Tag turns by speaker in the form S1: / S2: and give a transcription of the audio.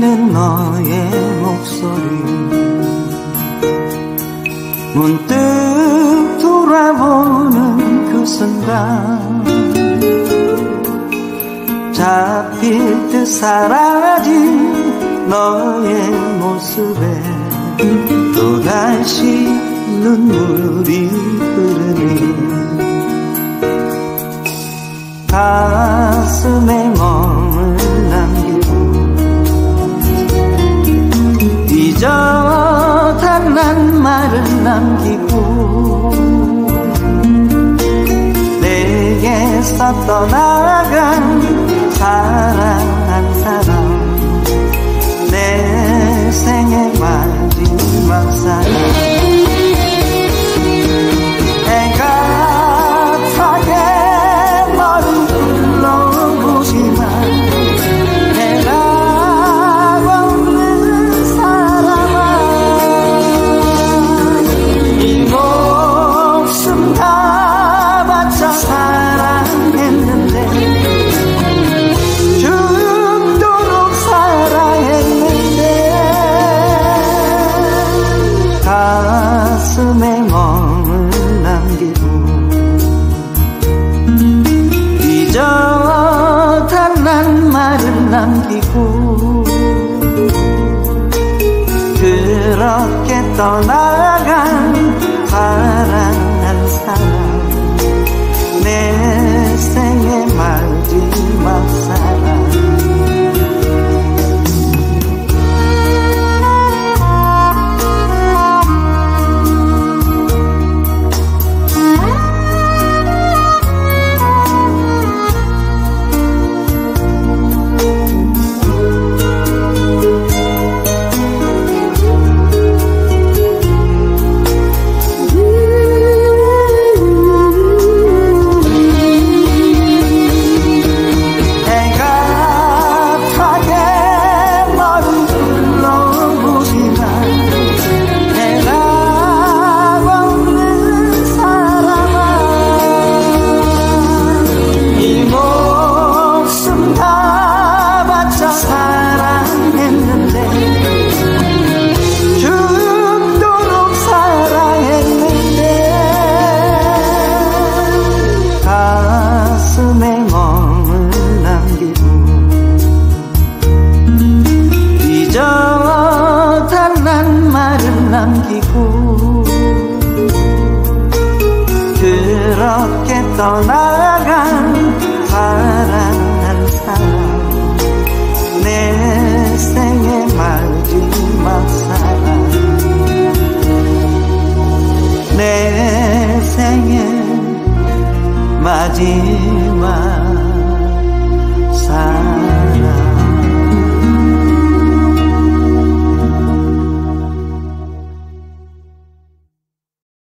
S1: 들리는 너의 목소리. 문득 돌아보는 그 순간. 잡힐 듯 사라진 너의 모습에 또다시 눈물이 흐르네 가슴에 말을 남기고 내게서 떠나간 그렇게 떠나간 사랑한 사람. 내 떠나간 사랑한 사람. 내 생의 마지막 사랑. 내 생의 마지막 사랑